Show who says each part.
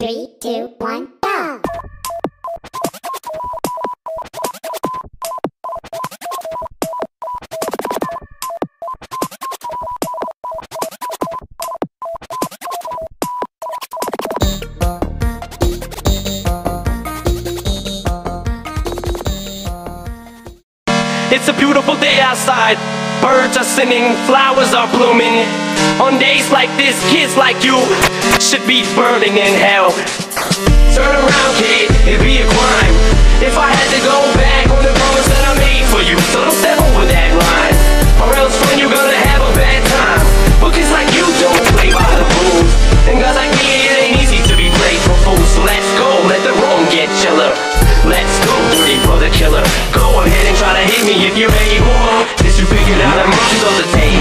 Speaker 1: Three, two, one, go!
Speaker 2: It's a beautiful day outside birds are singing, flowers are blooming. On days like this, kids like you should be burning in hell. Turn around, kid, it'd be a crime if I had to go back on the promise that I made for you. So don't step over that line, or else friend, you're gonna have a bad time. But kids like you don't play by the rules, and guys like me, it ain't easy to be played for fools. So let's go, let the wrong get chiller. Let's go, dirty brother killer. Go ahead and try to hit me if you're angry get out of most of the team